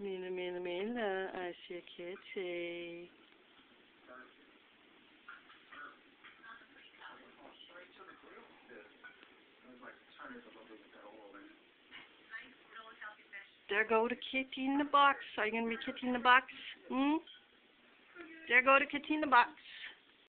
Mila, mila, mila, I see a kitty. There go the kitty in the box. Are you going to be kitty in the box? Hmm? There go the kitty in the box.